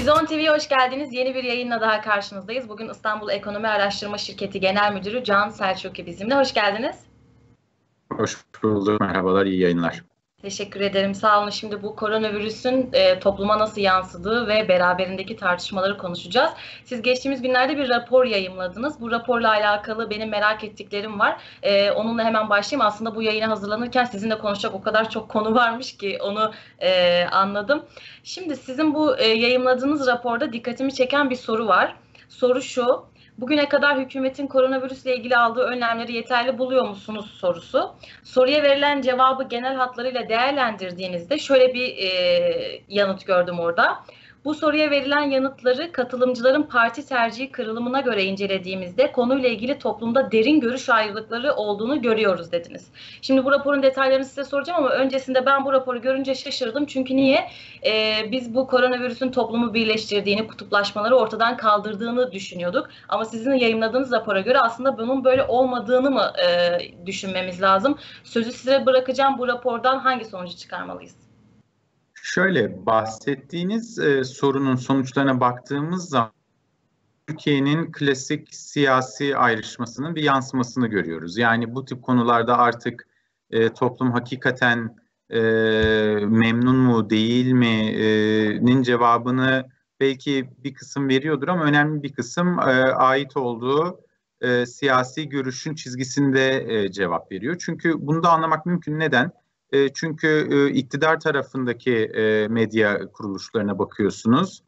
Vizon TV'ye hoş geldiniz. Yeni bir yayınla daha karşınızdayız. Bugün İstanbul Ekonomi Araştırma Şirketi Genel Müdürü Can Selçuklu bizimle. Hoş geldiniz. Hoş bulduk. Merhabalar, iyi yayınlar. Teşekkür ederim. Sağ olun. Şimdi bu koronavirüsün e, topluma nasıl yansıdığı ve beraberindeki tartışmaları konuşacağız. Siz geçtiğimiz günlerde bir rapor yayımladınız. Bu raporla alakalı benim merak ettiklerim var. E, onunla hemen başlayayım. Aslında bu yayına hazırlanırken sizinle konuşacak o kadar çok konu varmış ki onu e, anladım. Şimdi sizin bu e, yayımladığınız raporda dikkatimi çeken bir soru var. Soru şu. Bugüne kadar hükümetin koronavirüsle ilgili aldığı önlemleri yeterli buluyor musunuz sorusu. Soruya verilen cevabı genel hatlarıyla değerlendirdiğinizde şöyle bir e, yanıt gördüm orada. Bu soruya verilen yanıtları katılımcıların parti tercihi kırılımına göre incelediğimizde konuyla ilgili toplumda derin görüş ayrılıkları olduğunu görüyoruz dediniz. Şimdi bu raporun detaylarını size soracağım ama öncesinde ben bu raporu görünce şaşırdım. Çünkü niye? Ee, biz bu koronavirüsün toplumu birleştirdiğini, kutuplaşmaları ortadan kaldırdığını düşünüyorduk. Ama sizin yayınladığınız rapora göre aslında bunun böyle olmadığını mı e, düşünmemiz lazım? Sözü size bırakacağım. Bu rapordan hangi sonucu çıkarmalıyız? Şöyle bahsettiğiniz e, sorunun sonuçlarına baktığımız zaman Türkiye'nin klasik siyasi ayrışmasının bir yansımasını görüyoruz. Yani bu tip konularda artık e, toplum hakikaten e, memnun mu değil mi'nin cevabını belki bir kısım veriyordur ama önemli bir kısım e, ait olduğu e, siyasi görüşün çizgisinde e, cevap veriyor. Çünkü bunu da anlamak mümkün. Neden? E, çünkü e, iktidar tarafındaki e, medya kuruluşlarına bakıyorsunuz.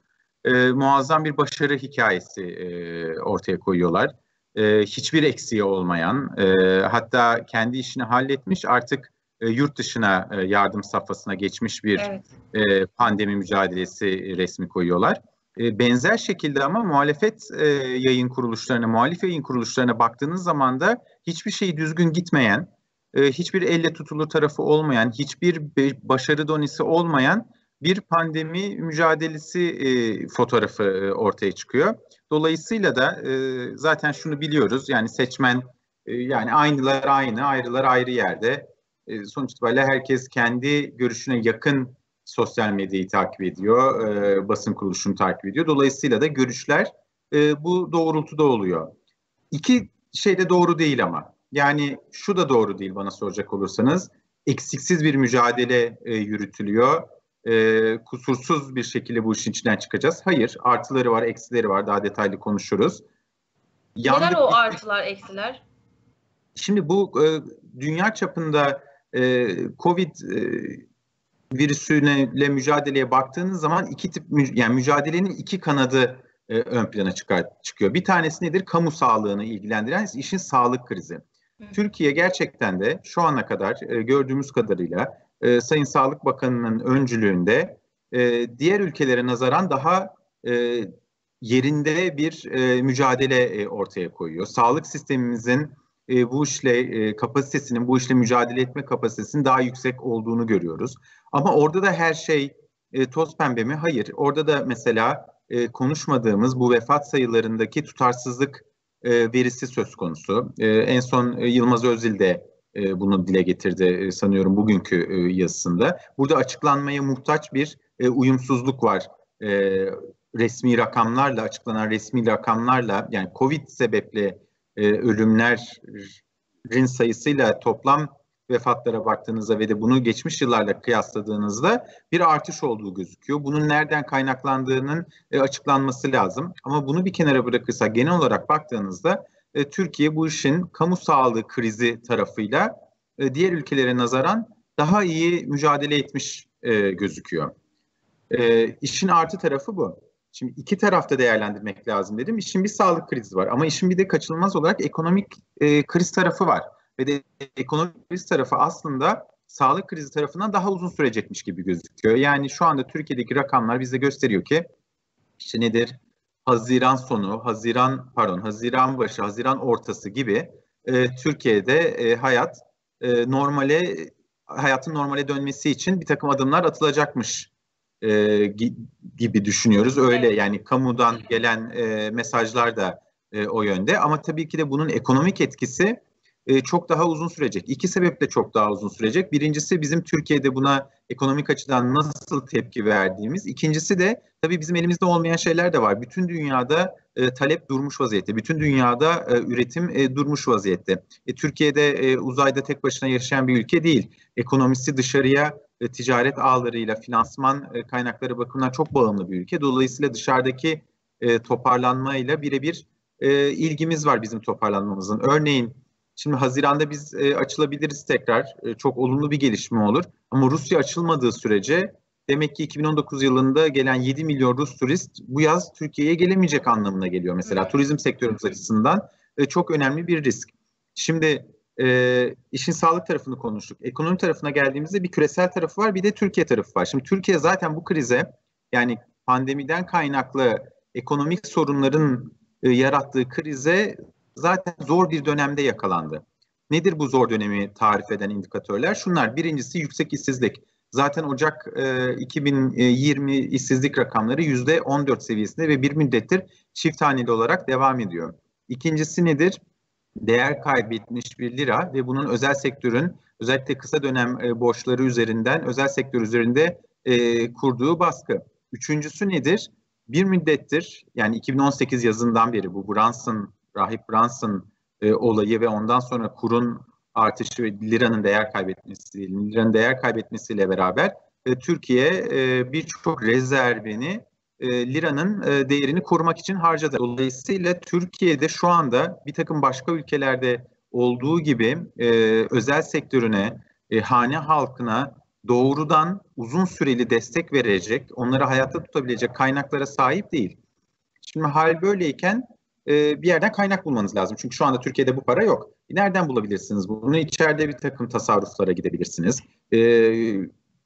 E, muazzam bir başarı hikayesi e, ortaya koyuyorlar. E, hiçbir eksiği olmayan, e, hatta kendi işini halletmiş artık e, yurt dışına e, yardım safhasına geçmiş bir evet. e, pandemi mücadelesi resmi koyuyorlar. E, benzer şekilde ama muhalefet e, yayın kuruluşlarına, muhalif yayın kuruluşlarına baktığınız zaman da hiçbir şey düzgün gitmeyen, e, hiçbir elle tutulur tarafı olmayan, hiçbir başarı donisi olmayan bir pandemi mücadelesi e, fotoğrafı e, ortaya çıkıyor. Dolayısıyla da e, zaten şunu biliyoruz yani seçmen e, yani aynılar aynı, ayrılar ayrı yerde. E, sonuç itibariyle herkes kendi görüşüne yakın sosyal medyayı takip ediyor, e, basın kuruluşunu takip ediyor. Dolayısıyla da görüşler e, bu doğrultuda oluyor. İki şey de doğru değil ama. Yani şu da doğru değil bana soracak olursanız. Eksiksiz bir mücadele e, yürütülüyor. E, kusursuz bir şekilde bu işin içinden çıkacağız. Hayır, artıları var, eksileri var. Daha detaylı konuşuruz. Yandık Neler o artılar, eksiler? Şimdi bu e, dünya çapında e, Covid e, virüsüyle mücadeleye baktığınız zaman iki tip yani mücadelenin iki kanadı e, ön plana çıkar, çıkıyor. Bir tanesi nedir? Kamu sağlığını ilgilendiren işin sağlık krizi. Türkiye gerçekten de şu ana kadar e, gördüğümüz kadarıyla e, Sayın Sağlık Bakanı'nın öncülüğünde e, diğer ülkelere nazaran daha e, yerinde bir e, mücadele e, ortaya koyuyor. Sağlık sistemimizin e, bu işle e, kapasitesinin, bu işle mücadele etme kapasitesinin daha yüksek olduğunu görüyoruz. Ama orada da her şey e, toz pembe mi? Hayır. Orada da mesela e, konuşmadığımız bu vefat sayılarındaki tutarsızlık e, verisi söz konusu. E, en son e, Yılmaz Özil de e, bunu dile getirdi e, sanıyorum bugünkü e, yazısında. Burada açıklanmaya muhtaç bir e, uyumsuzluk var. E, resmi rakamlarla, açıklanan resmi rakamlarla yani Covid sebeple e, ölümlerin sayısıyla toplam vefatlara baktığınızda ve de bunu geçmiş yıllarla kıyasladığınızda bir artış olduğu gözüküyor. Bunun nereden kaynaklandığının e, açıklanması lazım. Ama bunu bir kenara bırakırsak genel olarak baktığınızda e, Türkiye bu işin kamu sağlığı krizi tarafıyla e, diğer ülkelere nazaran daha iyi mücadele etmiş gözüküyor. E, işin artı tarafı bu. Şimdi iki tarafta değerlendirmek lazım dedim. İşin bir sağlık krizi var ama işin bir de kaçınılmaz olarak ekonomik e, kriz tarafı var ve de ekonomik kriz tarafı aslında sağlık krizi tarafından daha uzun sürecekmiş gibi gözüküyor. Yani şu anda Türkiye'deki rakamlar bize gösteriyor ki işte nedir? Haziran sonu, Haziran pardon, Haziran başı, Haziran ortası gibi e, Türkiye'de e, hayat e, normale hayatın normale dönmesi için bir takım adımlar atılacakmış e, gibi düşünüyoruz. Öyle yani kamudan gelen e, mesajlar da e, o yönde. Ama tabii ki de bunun ekonomik etkisi e, çok daha uzun sürecek. İki sebeple çok daha uzun sürecek. Birincisi bizim Türkiye'de buna ekonomik açıdan nasıl tepki verdiğimiz. İkincisi de tabii bizim elimizde olmayan şeyler de var. Bütün dünyada e, talep durmuş vaziyette. Bütün dünyada e, üretim e, durmuş vaziyette. E, Türkiye'de e, uzayda tek başına yaşayan bir ülke değil. Ekonomisi dışarıya e, ticaret ağlarıyla, finansman e, kaynakları bakımından çok bağımlı bir ülke. Dolayısıyla dışarıdaki e, toparlanmayla birebir e, ilgimiz var bizim toparlanmamızın. Örneğin Şimdi Haziran'da biz e, açılabiliriz tekrar. E, çok olumlu bir gelişme olur. Ama Rusya açılmadığı sürece demek ki 2019 yılında gelen 7 milyon Rus turist bu yaz Türkiye'ye gelemeyecek anlamına geliyor mesela. Turizm sektörümüz açısından e, çok önemli bir risk. Şimdi e, işin sağlık tarafını konuştuk. Ekonomi tarafına geldiğimizde bir küresel tarafı var bir de Türkiye tarafı var. Şimdi Türkiye zaten bu krize yani pandemiden kaynaklı ekonomik sorunların e, yarattığı krize zaten zor bir dönemde yakalandı. Nedir bu zor dönemi tarif eden indikatörler? Şunlar. Birincisi yüksek işsizlik. Zaten Ocak e, 2020 işsizlik rakamları %14 seviyesinde ve bir müddettir çift haneli olarak devam ediyor. İkincisi nedir? Değer kaybetmiş bir lira ve bunun özel sektörün özellikle kısa dönem e, borçları üzerinden özel sektör üzerinde e, kurduğu baskı. Üçüncüsü nedir? Bir müddettir yani 2018 yazından beri bu Brunson Rahip Brunson e, olayı ve ondan sonra kurun artışı ve liranın değer kaybetmesi, liranın değer kaybetmesiyle beraber e, Türkiye e, birçok rezervini e, liranın e, değerini korumak için harcadı. Dolayısıyla Türkiye'de şu anda bir takım başka ülkelerde olduğu gibi e, özel sektörüne, e, hane halkına doğrudan uzun süreli destek verecek, onları hayatta tutabilecek kaynaklara sahip değil. Şimdi hal böyleyken e, bir yerden kaynak bulmanız lazım. Çünkü şu anda Türkiye'de bu para yok. Nereden bulabilirsiniz bunu? İçeride bir takım tasarruflara gidebilirsiniz. E,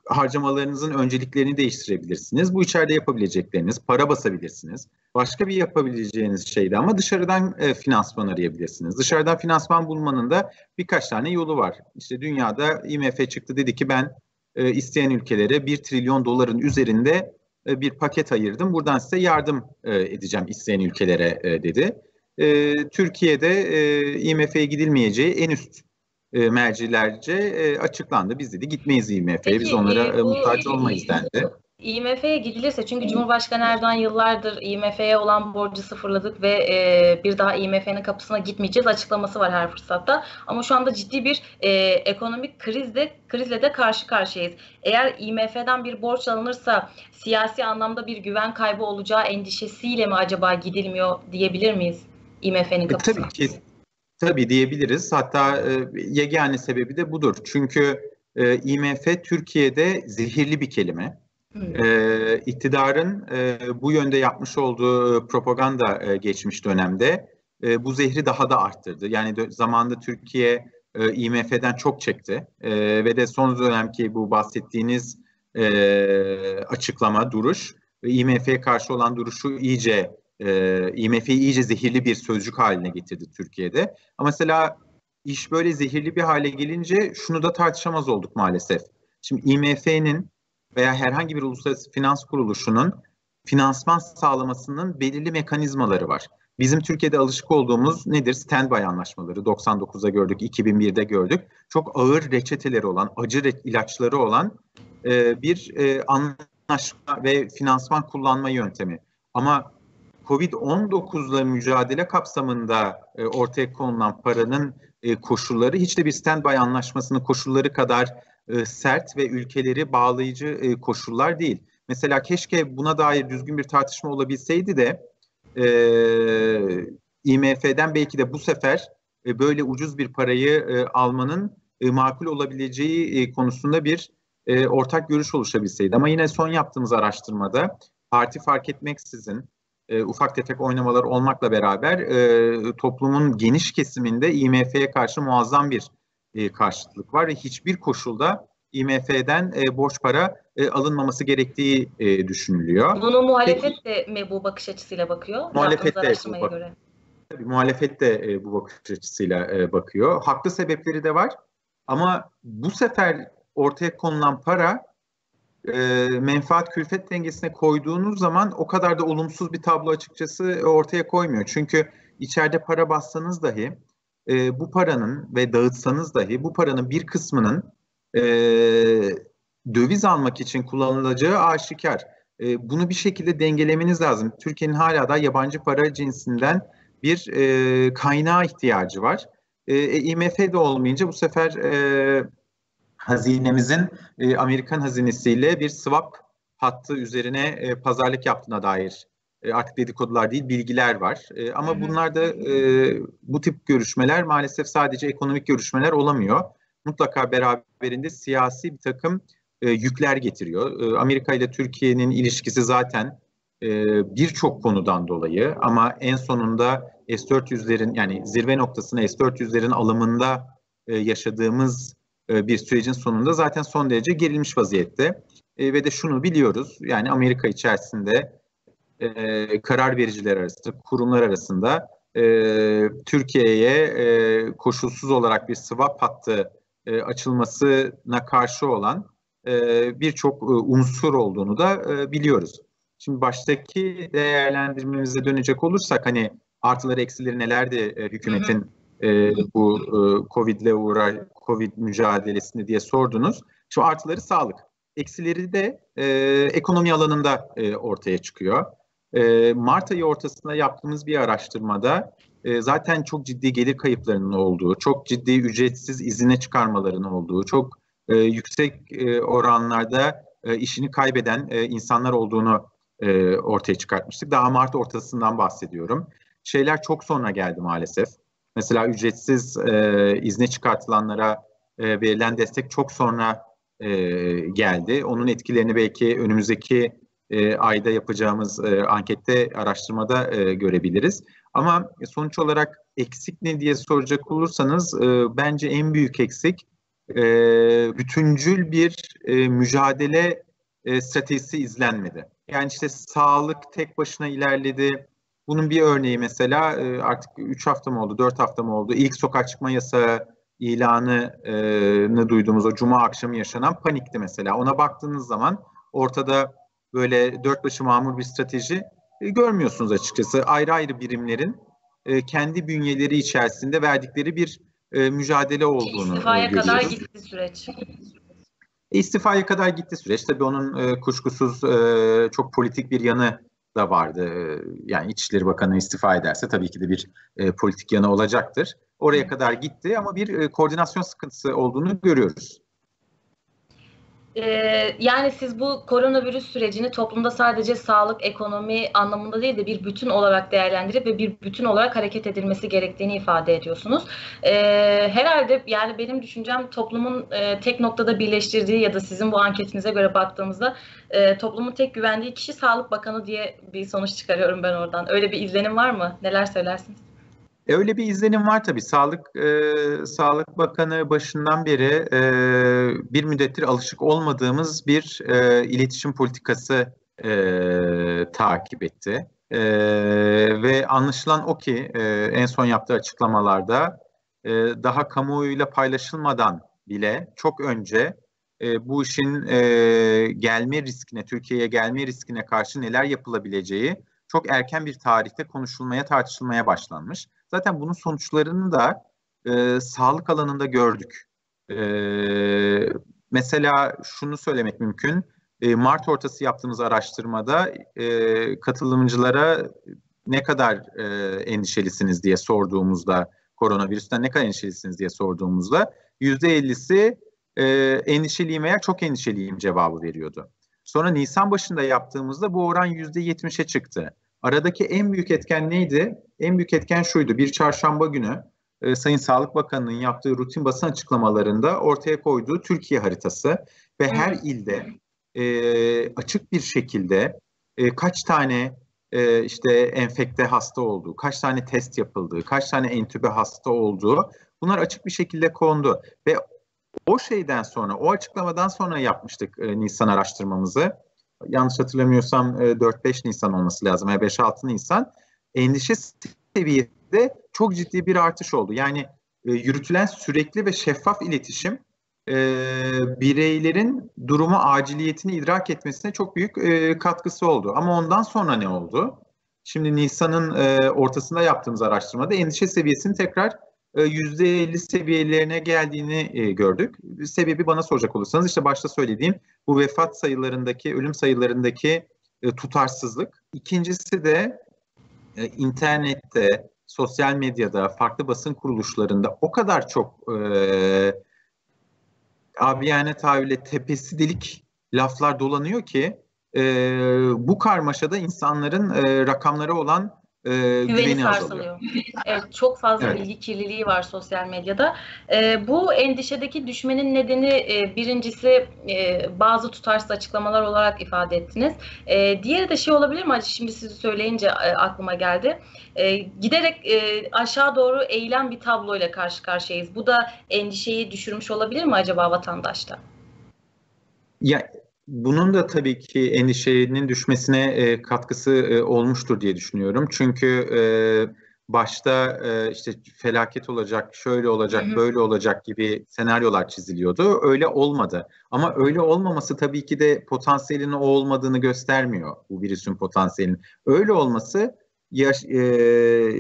harcamalarınızın önceliklerini değiştirebilirsiniz. Bu içeride yapabilecekleriniz, para basabilirsiniz. Başka bir yapabileceğiniz şeydi ama dışarıdan e, finansman arayabilirsiniz. Dışarıdan finansman bulmanın da birkaç tane yolu var. İşte dünyada IMF çıktı dedi ki ben e, isteyen ülkelere 1 trilyon doların üzerinde e, bir paket ayırdım. Buradan size yardım e, edeceğim isteyen ülkelere e, dedi. Türkiye'de IMF'ye gidilmeyeceği en üst mercilerce açıklandı. Biz dedi gitmeyiz IMF'ye, biz onlara muhtaç olmayız dendi. IMF'ye gidilirse çünkü Cumhurbaşkanı Erdoğan yıllardır IMF'ye olan borcu sıfırladık ve e, bir daha IMF'nin kapısına gitmeyeceğiz açıklaması var her fırsatta. Ama şu anda ciddi bir e, ekonomik krizle krizle de karşı karşıyayız. Eğer IMF'den bir borç alınırsa siyasi anlamda bir güven kaybı olacağı endişesiyle mi acaba gidilmiyor diyebilir miyiz IMF'nin kapısına? E, tabii ki. Tabii diyebiliriz. Hatta e, yegane sebebi de budur. Çünkü e, IMF Türkiye'de zehirli bir kelime e, iktidarın e, bu yönde yapmış olduğu propaganda e, geçmiş dönemde e, bu zehri daha da arttırdı. Yani dö- zamanında Türkiye e, IMF'den çok çekti e, ve de son dönemki bu bahsettiğiniz e, açıklama, duruş ve IMF'ye karşı olan duruşu iyice e, IMF'yi iyice zehirli bir sözcük haline getirdi Türkiye'de. Ama mesela iş böyle zehirli bir hale gelince şunu da tartışamaz olduk maalesef. Şimdi IMF'nin veya herhangi bir uluslararası finans kuruluşunun finansman sağlamasının belirli mekanizmaları var. Bizim Türkiye'de alışık olduğumuz nedir? Standby anlaşmaları. 99'da gördük, 2001'de gördük. Çok ağır reçeteleri olan, acı ilaçları olan e, bir e, anlaşma ve finansman kullanma yöntemi. Ama Covid-19'la mücadele kapsamında e, ortaya konulan paranın koşulları hiç de bir standby anlaşmasının koşulları kadar e, sert ve ülkeleri bağlayıcı e, koşullar değil. Mesela keşke buna dair düzgün bir tartışma olabilseydi de e, IMF'den belki de bu sefer e, böyle ucuz bir parayı e, almanın e, makul olabileceği e, konusunda bir e, ortak görüş oluşabilseydi. Ama yine son yaptığımız araştırmada parti fark etmeksizin e, ufak tefek oynamalar olmakla beraber e, toplumun geniş kesiminde IMF'ye karşı muazzam bir e, karşıtlık var ve hiçbir koşulda IMF'den e, borç para e, alınmaması gerektiği e, düşünülüyor. Bunu muhalefet Peki, de mi bu bakış açısıyla bakıyor? Muhalefet de bu, bak- göre. Tabii, muhalefet de e, bu bakış açısıyla e, bakıyor. Haklı sebepleri de var ama bu sefer ortaya konulan para e, menfaat külfet dengesine koyduğunuz zaman o kadar da olumsuz bir tablo açıkçası ortaya koymuyor. Çünkü içeride para bassanız dahi e, bu paranın ve dağıtsanız dahi bu paranın bir kısmının e, döviz almak için kullanılacağı aşikar. E, bunu bir şekilde dengelemeniz lazım. Türkiye'nin hala da yabancı para cinsinden bir e, kaynağa ihtiyacı var. E, IMF de olmayınca bu sefer e, hazinemizin e, Amerikan hazinesiyle bir swap hattı üzerine e, pazarlık yaptığına dair e, artık dedikodular değil bilgiler var. E, ama hı hı. bunlar da e, bu tip görüşmeler maalesef sadece ekonomik görüşmeler olamıyor. Mutlaka beraberinde siyasi bir takım e, yükler getiriyor. E, Amerika ile Türkiye'nin ilişkisi zaten e, birçok konudan dolayı ama en sonunda S-400'lerin yani zirve noktasına S-400'lerin alımında e, yaşadığımız e, bir sürecin sonunda zaten son derece gerilmiş vaziyette. E, ve de şunu biliyoruz yani Amerika içerisinde e, karar vericiler arasında, kurumlar arasında e, Türkiye'ye e, koşulsuz olarak bir swap hattı e, açılmasına karşı olan e, birçok e, unsur olduğunu da e, biliyoruz. Şimdi baştaki değerlendirmemize dönecek olursak hani artıları eksileri nelerdi e, hükümetin e, bu e, Covid'le uğra Covid mücadelesini diye sordunuz. Şu artıları sağlık. Eksileri de e, ekonomi alanında e, ortaya çıkıyor. E, Mart ayı ortasında yaptığımız bir araştırmada e, zaten çok ciddi gelir kayıplarının olduğu, çok ciddi ücretsiz izine çıkarmaların olduğu, çok e, yüksek e, oranlarda işini kaybeden insanlar olduğunu ortaya çıkartmıştık. Daha Mart ortasından bahsediyorum. Şeyler çok sonra geldi maalesef. Mesela ücretsiz e, izne çıkartılanlara verilen destek çok sonra geldi. Onun etkilerini belki önümüzdeki e, ayda yapacağımız e, ankette, araştırmada e, görebiliriz. Ama sonuç olarak eksik ne diye soracak olursanız e, bence en büyük eksik e, bütüncül bir e, mücadele e, stratejisi izlenmedi. Yani işte sağlık tek başına ilerledi. Bunun bir örneği mesela e, artık 3 hafta mı oldu, 4 hafta mı oldu? İlk sokağa çıkma yasağı ilanını duyduğumuz o cuma akşamı yaşanan panikti mesela. Ona baktığınız zaman ortada böyle dört başı mamur bir strateji e, görmüyorsunuz açıkçası. Ayrı ayrı birimlerin e, kendi bünyeleri içerisinde verdikleri bir e, mücadele olduğunu İstifaya görüyoruz. kadar gitti süreç. İstifaya kadar gitti süreç. Tabii onun e, kuşkusuz e, çok politik bir yanı da vardı. Yani İçişleri Bakanı istifa ederse tabii ki de bir e, politik yanı olacaktır. Oraya kadar gitti ama bir e, koordinasyon sıkıntısı olduğunu görüyoruz. Ee, yani siz bu koronavirüs sürecini toplumda sadece sağlık, ekonomi anlamında değil de bir bütün olarak değerlendirip ve bir bütün olarak hareket edilmesi gerektiğini ifade ediyorsunuz. Ee, herhalde yani benim düşüncem toplumun e, tek noktada birleştirdiği ya da sizin bu anketinize göre baktığımızda e, toplumun tek güvendiği kişi Sağlık Bakanı diye bir sonuç çıkarıyorum ben oradan. Öyle bir izlenim var mı? Neler söylersiniz? E, öyle bir izlenim var tabii. Sağlık e, Sağlık Bakanı başından beri e, bir müddettir alışık olmadığımız bir e, iletişim politikası e, takip etti. E, ve anlaşılan o ki e, en son yaptığı açıklamalarda e, daha kamuoyuyla paylaşılmadan bile çok önce e, bu işin e, gelme riskine, Türkiye'ye gelme riskine karşı neler yapılabileceği çok erken bir tarihte konuşulmaya, tartışılmaya başlanmış. Zaten bunun sonuçlarını da e, sağlık alanında gördük. E, mesela şunu söylemek mümkün. E, Mart ortası yaptığımız araştırmada e, katılımcılara ne kadar e, endişelisiniz diye sorduğumuzda, koronavirüsten ne kadar endişelisiniz diye sorduğumuzda %50'si e, endişeliyim veya çok endişeliyim cevabı veriyordu. Sonra Nisan başında yaptığımızda bu oran %70'e çıktı. Aradaki en büyük etken neydi? En büyük etken şuydu. Bir çarşamba günü e, Sayın Sağlık Bakanı'nın yaptığı rutin basın açıklamalarında ortaya koyduğu Türkiye haritası ve her ilde e, açık bir şekilde e, kaç tane e, işte enfekte hasta olduğu, kaç tane test yapıldığı, kaç tane entübe hasta olduğu bunlar açık bir şekilde kondu ve o şeyden sonra, o açıklamadan sonra yapmıştık e, Nisan araştırmamızı yanlış hatırlamıyorsam 4-5 e, Nisan olması lazım. Yani 5-6 Nisan endişe seviyede çok ciddi bir artış oldu. Yani e, yürütülen sürekli ve şeffaf iletişim e, bireylerin durumu aciliyetini idrak etmesine çok büyük katkısı oldu. Ama ondan sonra ne oldu? Şimdi Nisan'ın ortasında yaptığımız araştırmada endişe seviyesinin tekrar %50 seviyelerine geldiğini gördük. Sebebi bana soracak olursanız işte başta söylediğim bu vefat sayılarındaki, ölüm sayılarındaki tutarsızlık. İkincisi de internette, sosyal medyada, farklı basın kuruluşlarında o kadar çok e, abiyane tabirle tepesi delik laflar dolanıyor ki e, bu karmaşada insanların e, rakamlara olan e, güveni, güveni sarsılıyor. evet, çok fazla evet. bilgi kirliliği var sosyal medyada. E, bu endişedeki düşmenin nedeni e, birincisi e, bazı tutarsız açıklamalar olarak ifade ettiniz. E, diğeri de şey olabilir mi? Şimdi sizi söyleyince e, aklıma geldi. E, giderek e, aşağı doğru eğilen bir tabloyla karşı karşıyayız. Bu da endişeyi düşürmüş olabilir mi acaba vatandaşta? Ya bunun da tabii ki endişenin düşmesine e, katkısı e, olmuştur diye düşünüyorum. Çünkü e, başta e, işte felaket olacak, şöyle olacak, hı hı. böyle olacak gibi senaryolar çiziliyordu. Öyle olmadı. Ama öyle olmaması tabii ki de potansiyelinin o olmadığını göstermiyor bu virüsün potansiyelinin. Öyle olması yaş, e,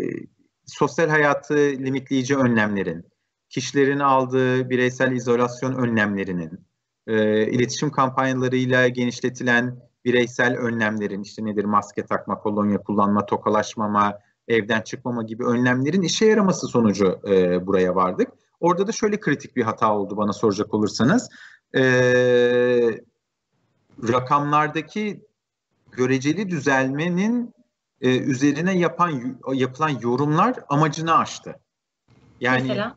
sosyal hayatı limitleyici önlemlerin, kişilerin aldığı bireysel izolasyon önlemlerinin, e, iletişim kampanyalarıyla genişletilen bireysel önlemlerin işte nedir maske takma, kolonya kullanma, tokalaşmama, evden çıkmama gibi önlemlerin işe yaraması sonucu e, buraya vardık. Orada da şöyle kritik bir hata oldu bana soracak olursanız. E, rakamlardaki göreceli düzelmenin e, üzerine yapan yapılan yorumlar amacını aştı. Yani mesela,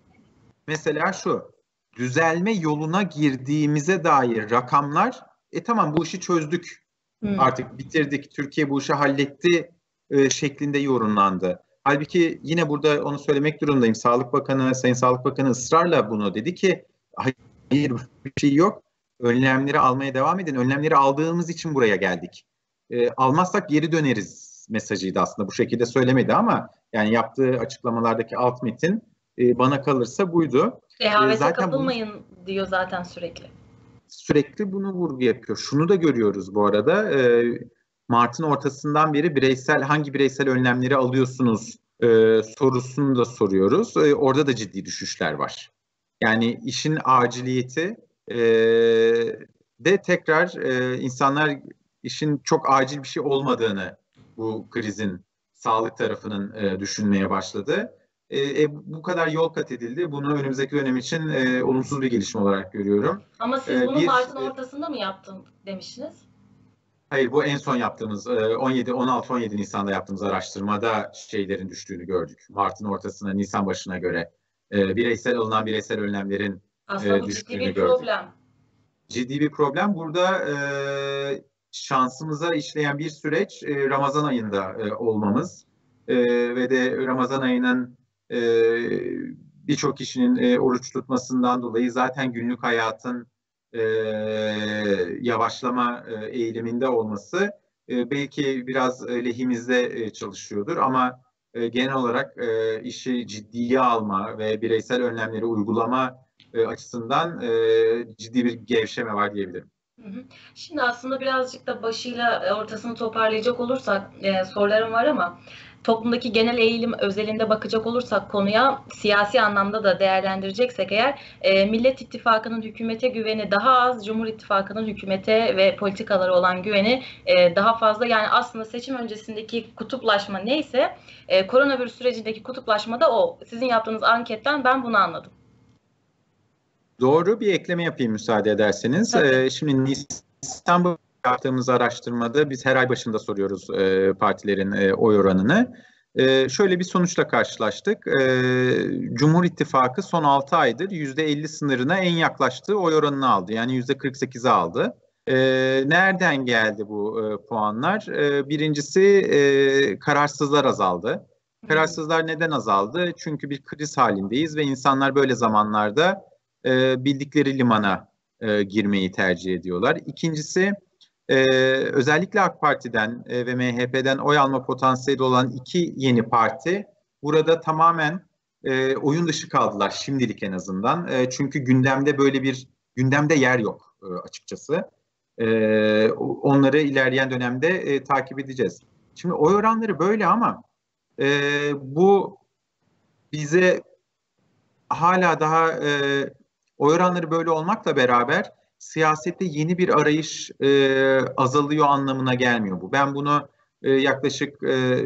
mesela şu düzelme yoluna girdiğimize dair rakamlar e tamam bu işi çözdük. Hmm. Artık bitirdik. Türkiye bu işi halletti e, şeklinde yorumlandı. Halbuki yine burada onu söylemek durumundayım. Sağlık Bakanı, Sayın Sağlık Bakanı ısrarla bunu dedi ki hayır bir şey yok. Önlemleri almaya devam edin. Önlemleri aldığımız için buraya geldik. E, almazsak geri döneriz mesajıydı aslında. Bu şekilde söylemedi ama yani yaptığı açıklamalardaki alt metin e, bana kalırsa buydu. Rehavete zaten kapılmayın bunu, diyor zaten sürekli. Sürekli bunu vurgu yapıyor. Şunu da görüyoruz bu arada. E, Mart'ın ortasından beri bireysel hangi bireysel önlemleri alıyorsunuz e, sorusunu da soruyoruz. E, orada da ciddi düşüşler var. Yani işin aciliyeti e, de tekrar e, insanlar işin çok acil bir şey olmadığını bu krizin sağlık tarafının e, düşünmeye başladı. E, e, bu kadar yol kat edildi. Bunu önümüzdeki dönem için e, olumsuz bir gelişme olarak görüyorum. Ama siz e, bunu bir, Mart'ın ortasında mı yaptın demiştiniz? Hayır bu en son yaptığımız 17 16 17 Nisan'da yaptığımız araştırmada şeylerin düştüğünü gördük. Mart'ın ortasına Nisan başına göre e, bireysel alınan bireysel önlemlerin Aslında e, düştüğünü ciddi bir gördük. problem. Ciddi bir problem. Burada e, şansımıza işleyen bir süreç e, Ramazan ayında e, olmamız e, ve de Ramazan ayının e, birçok kişinin e, oruç tutmasından dolayı zaten günlük hayatın e, yavaşlama e, eğiliminde olması e, belki biraz lehimizde e, çalışıyordur ama e, genel olarak e, işi ciddiye alma ve bireysel önlemleri uygulama e, açısından e, ciddi bir gevşeme var diyebilirim. Şimdi aslında birazcık da başıyla ortasını toparlayacak olursak e, sorularım var ama toplumdaki genel eğilim özelinde bakacak olursak konuya siyasi anlamda da değerlendireceksek eğer e, Millet İttifakı'nın hükümete güveni daha az, Cumhur İttifakı'nın hükümete ve politikaları olan güveni e, daha fazla. Yani aslında seçim öncesindeki kutuplaşma neyse e, koronavirüs sürecindeki kutuplaşma da o. Sizin yaptığınız anketten ben bunu anladım. Doğru bir ekleme yapayım müsaade ederseniz. Ee, şimdi İstanbul yaptığımız araştırmada biz her ay başında soruyoruz e, partilerin e, oy oranını. E, şöyle bir sonuçla karşılaştık. E, Cumhur İttifakı son 6 aydır %50 sınırına en yaklaştığı oy oranını aldı. Yani %48'i aldı. E, nereden geldi bu e, puanlar? E, birincisi e, kararsızlar azaldı. Kararsızlar neden azaldı? Çünkü bir kriz halindeyiz ve insanlar böyle zamanlarda e, bildikleri limana e, girmeyi tercih ediyorlar. İkincisi ee, özellikle AK Parti'den e, ve MHP'den oy alma potansiyeli olan iki yeni parti burada tamamen e, oyun dışı kaldılar şimdilik en azından. E, çünkü gündemde böyle bir gündemde yer yok e, açıkçası. E, onları ilerleyen dönemde e, takip edeceğiz. Şimdi oy oranları böyle ama e, bu bize hala daha e, oy oranları böyle olmakla beraber siyasette yeni bir arayış e, azalıyor anlamına gelmiyor bu. Ben bunu e, yaklaşık e,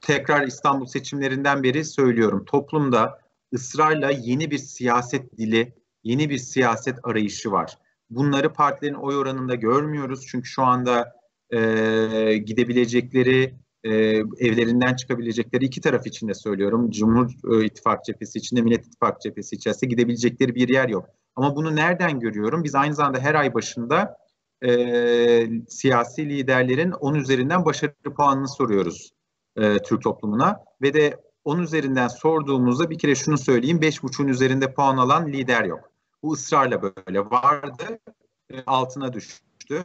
tekrar İstanbul seçimlerinden beri söylüyorum. Toplumda ısrarla yeni bir siyaset dili, yeni bir siyaset arayışı var. Bunları partilerin oy oranında görmüyoruz çünkü şu anda e, gidebilecekleri, e, evlerinden çıkabilecekleri iki taraf için de söylüyorum. Cumhur e, İttifak cephesi içinde, Millet İttifak cephesi içerisinde gidebilecekleri bir yer yok. Ama bunu nereden görüyorum? Biz aynı zamanda her ay başında e, siyasi liderlerin 10 üzerinden başarı puanını soruyoruz e, Türk toplumuna. Ve de 10 üzerinden sorduğumuzda bir kere şunu söyleyeyim, 5.5'un üzerinde puan alan lider yok. Bu ısrarla böyle vardı, e, altına düştü.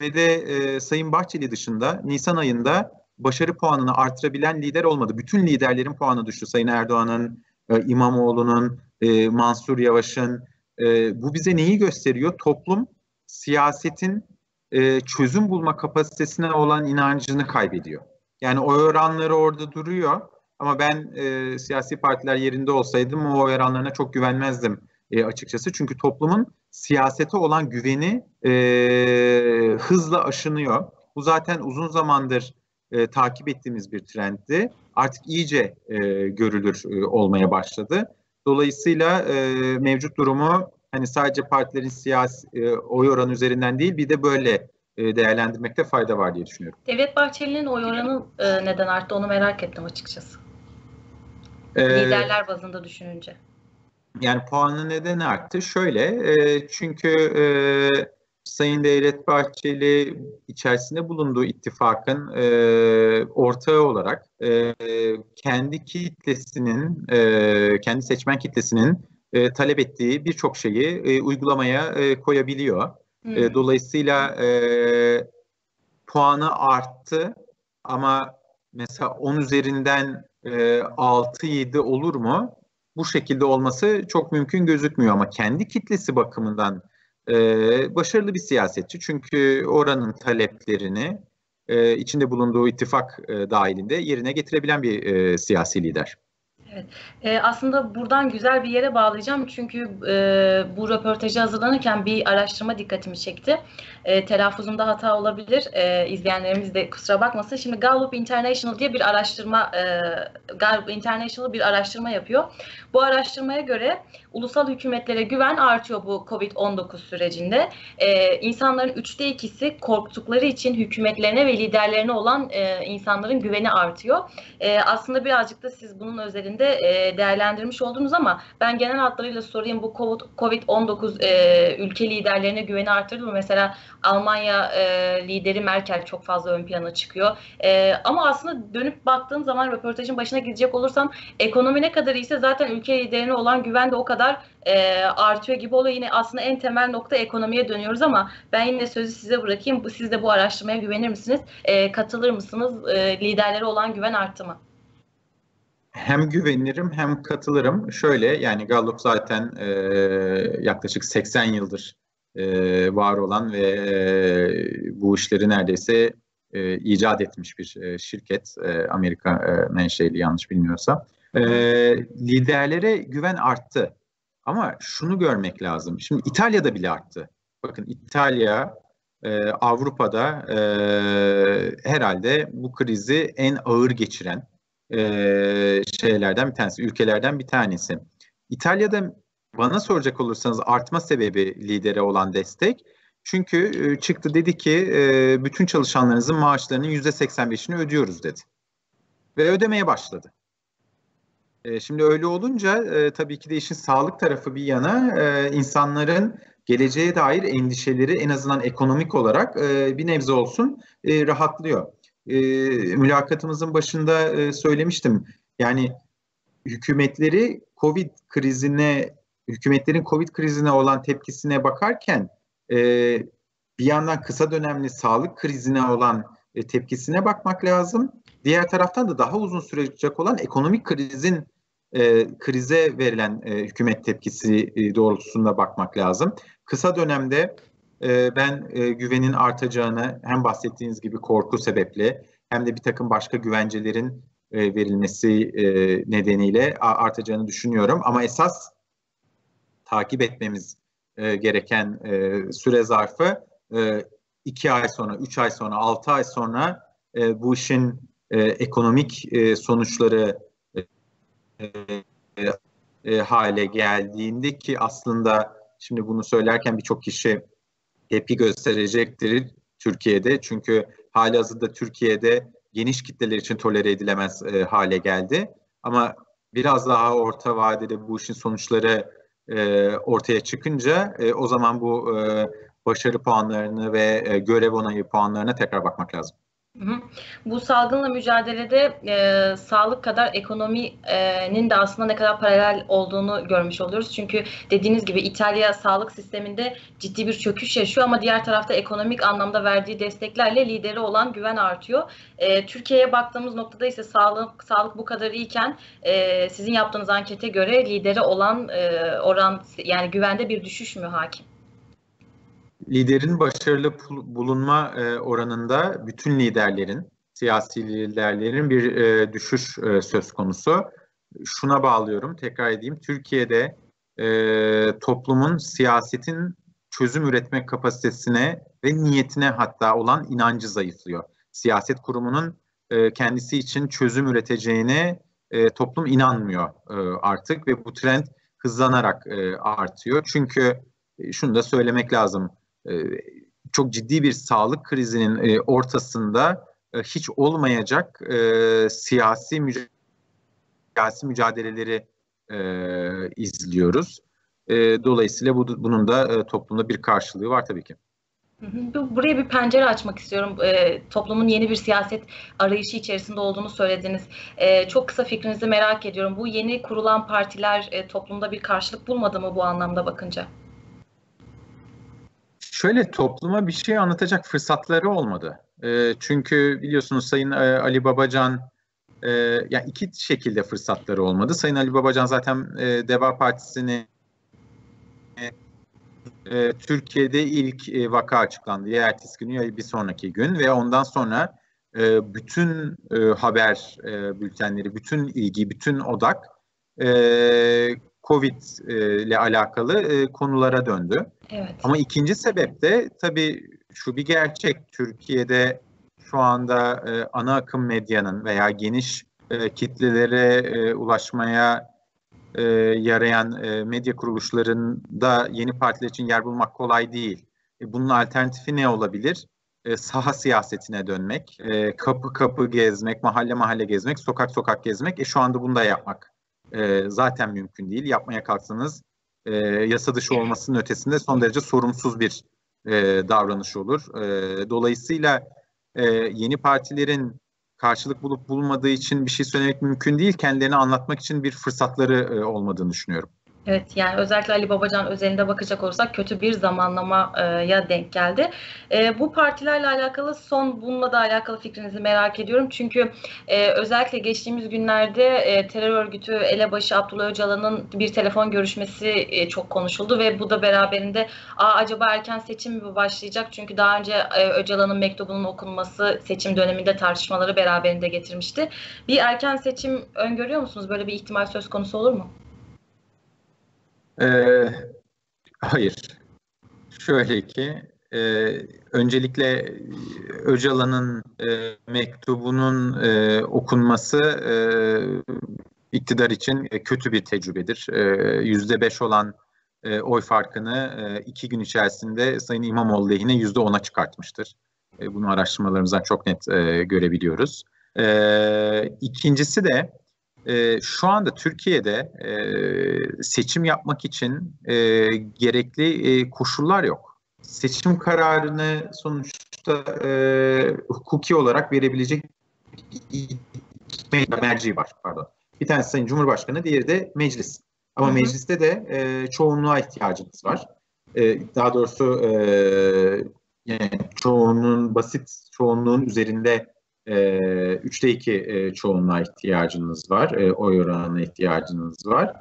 Ve de e, Sayın Bahçeli dışında Nisan ayında başarı puanını artırabilen lider olmadı. Bütün liderlerin puanı düştü. Sayın Erdoğan'ın, e, İmamoğlu'nun, e, Mansur Yavaş'ın. E, bu bize neyi gösteriyor? Toplum siyasetin çözüm bulma kapasitesine olan inancını kaybediyor. Yani oy oranları orada duruyor ama ben e, siyasi partiler yerinde olsaydım o oranlarına çok güvenmezdim e, açıkçası. Çünkü toplumun siyasete olan güveni e, hızla aşınıyor. Bu zaten uzun zamandır e, takip ettiğimiz bir trenddi. Artık iyice e, görülür e, olmaya başladı. Dolayısıyla e, mevcut durumu hani sadece partilerin siyasi e, oy oranı üzerinden değil bir de böyle e, değerlendirmekte fayda var diye düşünüyorum. Devlet Bahçeli'nin oy oranı e, neden arttı onu merak ettim açıkçası. Ee, Liderler bazında düşününce. Yani puanı neden arttı? Şöyle, e, çünkü e, Sayın Devlet Bahçeli içerisinde bulunduğu ittifakın e, ortağı olarak e, kendi kitlesinin, e, kendi seçmen kitlesinin e, talep ettiği birçok şeyi e, uygulamaya e, koyabiliyor. Hmm. E, dolayısıyla e, puanı arttı ama mesela 10 üzerinden e, 6-7 olur mu? Bu şekilde olması çok mümkün gözükmüyor ama kendi kitlesi bakımından e, başarılı bir siyasetçi. Çünkü oranın taleplerini e, içinde bulunduğu ittifak e, dahilinde yerine getirebilen bir e, siyasi lider. Evet. E, aslında buradan güzel bir yere bağlayacağım çünkü e, bu röportajı hazırlanırken bir araştırma dikkatimi çekti. E, telaffuzumda hata olabilir. E, izleyenlerimiz de kusura bakmasın. Şimdi Gallup International diye bir araştırma, e, Gallup International bir araştırma yapıyor. Bu araştırmaya göre ulusal hükümetlere güven artıyor bu Covid-19 sürecinde. E, insanların üçte ikisi korktukları için hükümetlerine ve liderlerine olan e, insanların güveni artıyor. E, aslında birazcık da siz bunun özelinde e, değerlendirmiş oldunuz ama ben genel hatlarıyla sorayım bu Covid-19 e, ülke liderlerine güveni arttırdı mı? Mesela Almanya e, lideri Merkel çok fazla ön plana çıkıyor. E, ama aslında dönüp baktığım zaman röportajın başına gidecek olursam ekonomi ne kadar iyiyse zaten ülke liderine olan güven de o kadar e, artıyor gibi oluyor. Yine aslında en temel nokta ekonomiye dönüyoruz ama ben yine sözü size bırakayım. Siz de bu araştırmaya güvenir misiniz? E, katılır mısınız? E, liderlere olan güven arttı mı? Hem güvenirim hem katılırım. Şöyle yani Gallup zaten e, yaklaşık 80 yıldır e, var olan ve e, bu işleri neredeyse e, icat etmiş bir e, şirket. E, Amerika e, menşeli yanlış bilmiyorsam. E, liderlere güven arttı. Ama şunu görmek lazım. Şimdi İtalya'da bile arttı. Bakın İtalya e, Avrupa'da e, herhalde bu krizi en ağır geçiren e, şeylerden bir tanesi, ülkelerden bir tanesi. İtalya'da bana soracak olursanız artma sebebi lidere olan destek. Çünkü e, çıktı dedi ki e, bütün çalışanlarınızın maaşlarının %85'ini ödüyoruz dedi. Ve ödemeye başladı. E, şimdi öyle olunca tabii ki de işin sağlık tarafı bir yana insanların geleceğe dair endişeleri en azından ekonomik olarak bir nebze olsun rahatlıyor. Mülakatımızın başında söylemiştim. Yani hükümetleri Covid krizine, hükümetlerin Covid krizine olan tepkisine bakarken e, bir yandan kısa dönemli sağlık krizine olan e, tepkisine bakmak lazım. Diğer taraftan da daha uzun sürecek olan ekonomik krizin e, krize verilen e, hükümet tepkisi e, doğrultusunda bakmak lazım. Kısa dönemde e, ben e, güvenin artacağını hem bahsettiğiniz gibi korku sebeple hem de bir takım başka güvencelerin e, verilmesi e, nedeniyle artacağını düşünüyorum. Ama esas takip etmemiz e, gereken e, süre zarfı e, iki ay sonra, üç ay sonra, altı ay sonra e, bu işin e, ekonomik e, sonuçları e, e, hale geldiğinde ki aslında şimdi bunu söylerken birçok kişi tepki gösterecektir Türkiye'de. Çünkü hali hazırda Türkiye'de geniş kitleler için tolere edilemez e, hale geldi. Ama biraz daha orta vadede bu işin sonuçları e, ortaya çıkınca e, o zaman bu e, başarı puanlarını ve görev onayı puanlarına tekrar bakmak lazım. Bu salgınla mücadelede e, sağlık kadar ekonominin de aslında ne kadar paralel olduğunu görmüş oluyoruz. Çünkü dediğiniz gibi İtalya sağlık sisteminde ciddi bir çöküş yaşıyor ama diğer tarafta ekonomik anlamda verdiği desteklerle lideri olan güven artıyor. E, Türkiye'ye baktığımız noktada ise sağlık sağlık bu kadar iyiken e, sizin yaptığınız ankete göre lideri olan e, oran yani güvende bir düşüş mü hakim? Liderin başarılı bulunma e, oranında bütün liderlerin, siyasi liderlerin bir e, düşüş e, söz konusu. Şuna bağlıyorum, tekrar edeyim. Türkiye'de toplumun siyasetin çözüm üretmek kapasitesine ve niyetine hatta olan inancı zayıflıyor. Siyaset kurumunun kendisi için çözüm üreteceğine toplum inanmıyor artık ve bu trend hızlanarak artıyor. Çünkü şunu da söylemek lazım e, çok ciddi bir sağlık krizinin e, ortasında e, hiç olmayacak siyasi siyasi mücadeleleri izliyoruz. dolayısıyla bu, bunun da toplumda bir karşılığı var tabii ki. Buraya bir pencere açmak istiyorum. E, toplumun yeni bir siyaset arayışı içerisinde olduğunu söylediniz. E, çok kısa fikrinizi merak ediyorum. Bu yeni kurulan partiler e, toplumda bir karşılık bulmadı mı bu anlamda bakınca? Şöyle topluma bir şey anlatacak fırsatları olmadı. E, çünkü biliyorsunuz Sayın e, Ali Babacan e, yani iki şekilde fırsatları olmadı. Sayın Ali Babacan zaten e, Deva Partisi'ni e, Türkiye'de ilk e, vaka açıklandı. Ya ertesi günü ya bir sonraki gün ve ondan sonra e, bütün e, haber e, bültenleri, bütün ilgi, bütün odak e, Covid e, ile alakalı e, konulara döndü. Evet. Ama ikinci sebep de tabii şu bir gerçek. Türkiye'de şu anda e, ana akım medyanın veya geniş kitlelere ulaşmaya yarayan medya kuruluşlarında yeni partiler için yer bulmak kolay değil. Bunun alternatifi ne olabilir? Saha siyasetine dönmek, kapı kapı gezmek, mahalle mahalle gezmek, sokak sokak gezmek. E, şu anda bunu da yapmak e, zaten mümkün değil. Yapmaya kalksanız e, yasa dışı olmasının ötesinde son derece sorumsuz bir e, davranış olur. E, dolayısıyla e, yeni partilerin karşılık bulup bulmadığı için bir şey söylemek mümkün değil. Kendilerini anlatmak için bir fırsatları e, olmadığını düşünüyorum. Evet yani özellikle Ali Babacan özelinde bakacak olursak kötü bir zamanlamaya denk geldi. E, bu partilerle alakalı son bununla da alakalı fikrinizi merak ediyorum. Çünkü e, özellikle geçtiğimiz günlerde e, terör örgütü elebaşı Abdullah Öcalan'ın bir telefon görüşmesi e, çok konuşuldu ve bu da beraberinde Aa, acaba erken seçim mi başlayacak? Çünkü daha önce e, Öcalan'ın mektubunun okunması seçim döneminde tartışmaları beraberinde getirmişti. Bir erken seçim öngörüyor musunuz? Böyle bir ihtimal söz konusu olur mu? Ee, hayır. Şöyle ki, e, öncelikle Öcalan'ın e, mektubunun e, okunması e, iktidar için kötü bir tecrübedir. Yüzde beş olan e, oy farkını e, iki gün içerisinde Sayın İmamoğlu lehine yüzde ona çıkartmıştır. E, bunu araştırmalarımızdan çok net e, görebiliyoruz. E, ikincisi de e, şu anda Türkiye'de e, seçim yapmak için e, gerekli e, koşullar yok. Seçim kararını sonuçta e, hukuki olarak verebilecek merci var. Pardon. Bir tanesi Sayın Cumhurbaşkanı, diğeri de meclis. Ama hı hı. mecliste de e, çoğunluğa ihtiyacımız var. E, daha doğrusu e, yani çoğunluğun basit çoğunluğun üzerinde e, üçte iki e, çoğunluğa ihtiyacınız var, e, oy oranına ihtiyacınız var.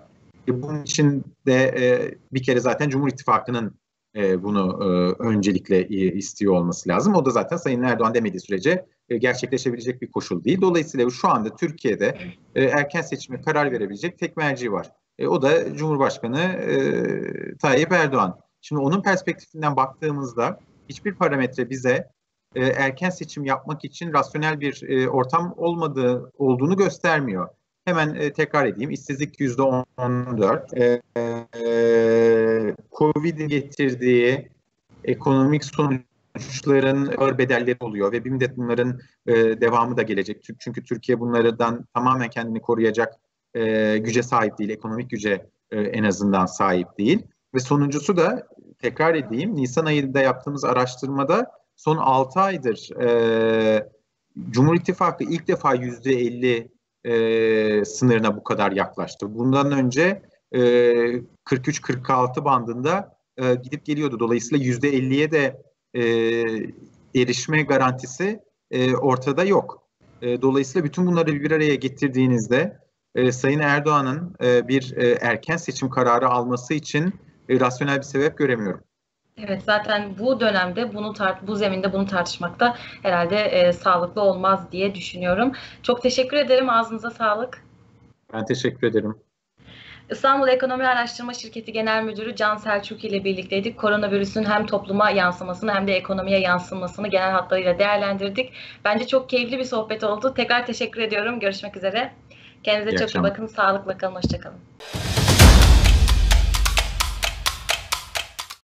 E, bunun için de e, bir kere zaten Cumhur İttifakı'nın e, bunu e, öncelikle istiyor olması lazım. O da zaten Sayın Erdoğan demediği sürece e, gerçekleşebilecek bir koşul değil. Dolayısıyla şu anda Türkiye'de e, erken seçime karar verebilecek tek merci var. E, o da Cumhurbaşkanı e, Tayyip Erdoğan. Şimdi onun perspektifinden baktığımızda hiçbir parametre bize e, erken seçim yapmak için rasyonel bir e, ortam olmadığı olduğunu göstermiyor. Hemen e, tekrar edeyim. İşsizlik yüzde 14. E, e, Covid'in getirdiği ekonomik sonuçların ağır bedelleri oluyor ve bir müddet bunların e, devamı da gelecek. Çünkü Türkiye bunlardan tamamen kendini koruyacak e, güce sahip değil, ekonomik güce e, en azından sahip değil. Ve sonuncusu da tekrar edeyim, Nisan ayında yaptığımız araştırmada son 6 aydır e, Cumhur İttifakı ilk defa %50 e, sınırına bu kadar yaklaştı. Bundan önce e, 43-46 bandında e, gidip geliyordu. Dolayısıyla %50'ye de e, erişme garantisi e, ortada yok. E, dolayısıyla bütün bunları bir araya getirdiğinizde e, Sayın Erdoğan'ın e, bir e, erken seçim kararı alması için e, rasyonel bir sebep göremiyorum. Evet zaten bu dönemde bunu tart bu zeminde bunu tartışmak da herhalde e, sağlıklı olmaz diye düşünüyorum. Çok teşekkür ederim. Ağzınıza sağlık. Ben teşekkür ederim. İstanbul Ekonomi Araştırma Şirketi Genel Müdürü Can Selçuk ile birlikteydik. Koronavirüsün hem topluma yansımasını hem de ekonomiye yansımasını genel hatlarıyla değerlendirdik. Bence çok keyifli bir sohbet oldu. Tekrar teşekkür ediyorum. Görüşmek üzere. Kendinize İyi çok akşamlar. iyi bakın. Sağlıkla kalın. Hoşçakalın.